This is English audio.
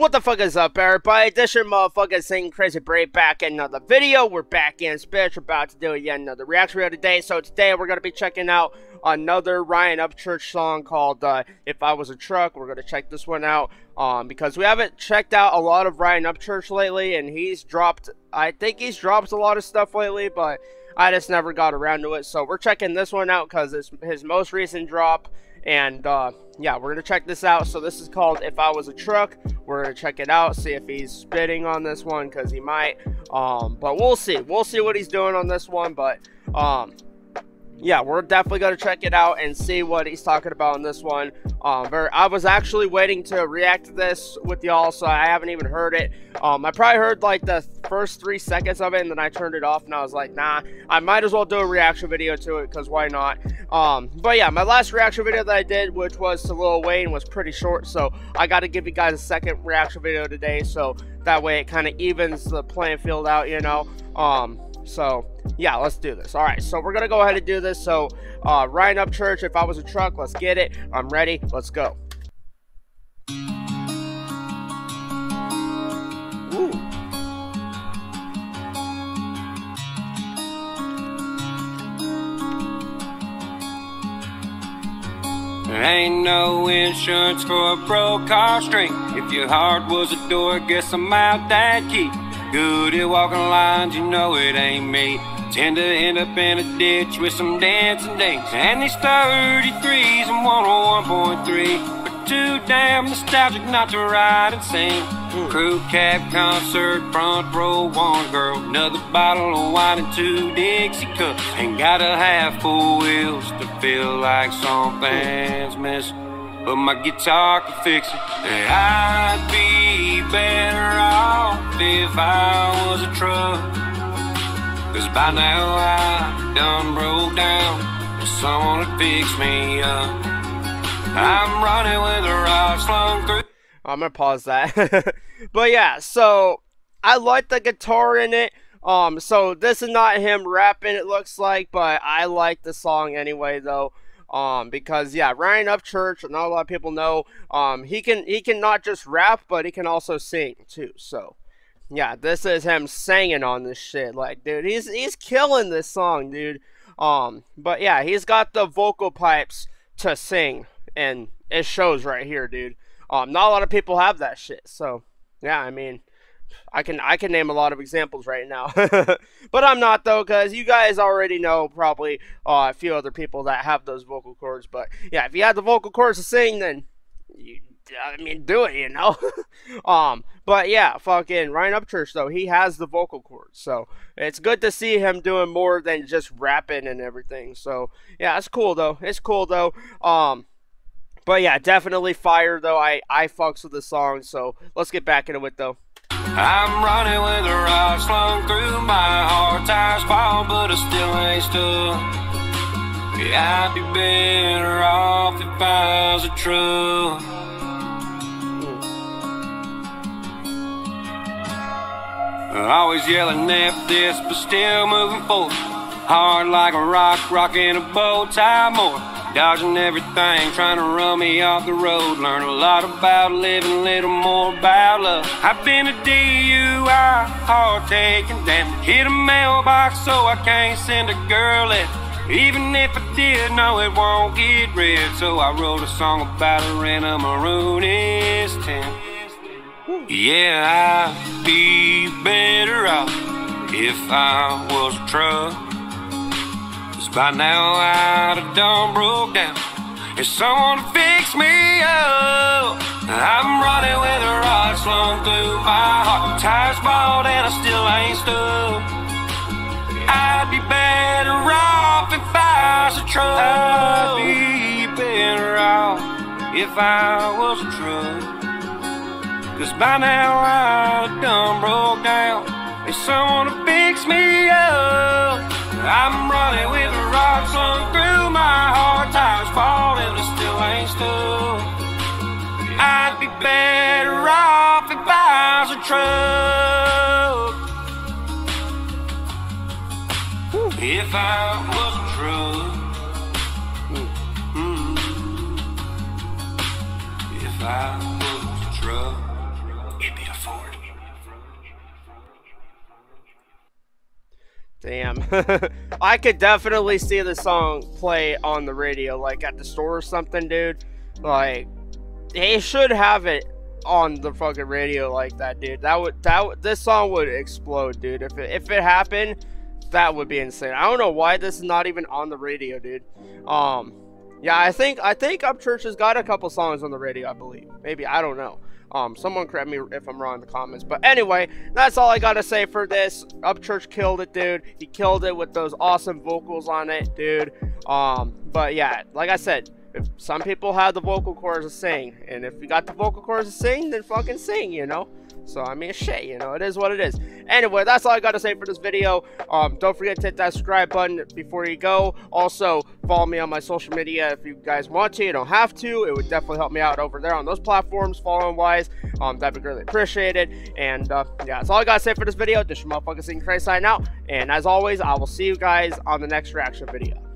What the fuck is up, everybody? This your motherfucking Ceen Crazy Brave back in another video. We're back in. We're about to do yet another reaction video today. So today we're to be checking out another Ryan Upchurch song called uh, If I Was a Truck. We're to check this one out um, because we haven't checked out a lot of Ryan Upchurch lately. And he's dropped, I think he's dropped a lot of stuff lately, but I just never got around to it. So we're checking this one out because it's his most recent drop. And uh, yeah, we're to check this out. So this is called If I Was a Truck. We're to check it out, see if he's spitting on this one because he might. Um, but we'll see. We'll see what he's doing on this one. But um, yeah, we're definitely to check it out and see what he's talking about on this one. Um, very, I was actually waiting to react to this with y'all, so I haven't even heard it. Um, I probably heard like the first three seconds of it, and then I turned it off, and I was like, nah, I might as well do a reaction video to it, because why not? Um, but yeah, my last reaction video that I did, which was to Lil Wayne, was pretty short, so I got to give you guys a second reaction video today, so that way it kind of evens the playing field out, you know? Um, so, yeah, let's do this. All right, so we're going to go ahead and do this. So, uh, Ryan Upchurch, if I was a truck, let's get it. I'm ready. Let's go. There ain't no insurance for a broke car string. If your heart was a door, guess I'm out that key. Good at walking lines, you know it ain't me. Tend to end up in a ditch with some dancing dames. And these 33s and 101.3 But too damn nostalgic not to ride and sing. Crew cab concert, front row, one girl. Another bottle of wine and two Dixie cups. Ain't gotta have four wheels to feel like something's missing but my guitar can fix it. I'd be better off if I was a truck. Cause by now I done broke down and someone to fix me up. I'm running with a rock slung through. I'm gonna pause that. but yeah, so I like the guitar in it. Um, so this is not him rapping, it looks like, but I like the song anyway, though. Um, because yeah, Ryan Upchurch, not a lot of people know, um, he can he can not just rap, but he can also sing too. So yeah, this is him singing on this shit. Like, dude, he's he's killing this song, dude. Um, but yeah, he's got the vocal pipes to sing, and it shows right here, dude. Um, not a lot of people have that shit. So yeah, I mean, I can I can name a lot of examples right now, but I'm not though, because you guys already know probably uh, a few other people that have those vocal cords. But yeah, if you have the vocal cords to sing, then you, I mean, do it, you know. um, but yeah, fucking Ryan Upchurch though, he has the vocal cords, so it's good to see him doing more than just rapping and everything. So yeah, it's cool though. It's cool though. Um. But yeah, definitely fire though. I I fucks with the song, so let's get back into it though. I'm running with a rock slung through my heart. Tires fall, but I still ain't stuck. Yeah, I'd be better off if I was a truck. Always yelling at this, but still moving forward. Hard like a rock, rocking a bow tie more. Dodging everything, trying to run me off the road. Learn a lot about living, a little more about love. I've been a DUI, hard taking damn. Hit a mailbox so I can't send a girl it. Even if I did, no, it won't get read. So I wrote a song about her in a maroonish tent. Yeah, I'd be better off if I was a truck. By now I'd have done broke down. If someone fix me up, I'm running with a rod slung through my heart. Tires bald and I still ain't stuck. I'd be better off if I was a truck. I'd be better off if I was a truck. Cause by now I'd have done broke down. If someone to fix me up. I'm running with a rock slung through my heart. Tires falling, I still ain't stuck. I'd be better off if I was a truck. If I was a truck. Mm-hmm. If I was a truck. it'd be a Ford. Damn. I could definitely see the song play on the radio, like at the store or something, dude. Like, they should have it on the fucking radio like that, dude. That would that this song would explode, dude. If it if it happened, that would be insane. I don't know why this is not even on the radio, dude. Um, yeah, I think I think Upchurch has got a couple songs on the radio. I believe. Maybe I don't know. Um, someone correct me if I'm wrong in the comments. But anyway, that's all I gotta say for this. Upchurch killed it, dude. He killed it with those awesome vocals on it, dude. Um, but yeah, like I said, if some people have the vocal cords to sing, and if you got the vocal cords to sing, then fucking sing, you know. So, I mean, shit, you know, it is what it is. Anyway, that's all I got to say for this video. Um, don't forget to hit that subscribe button before you go. Also, follow me on my social media if you guys want to. You don't have to. It would definitely help me out over there on those platforms, following-wise. Um, that'd be greatly appreciated. And, uh, yeah, that's all I got to say for this video. This is motherfucking Ceen Crazy signing out. And as always, I will see you guys on the next reaction video.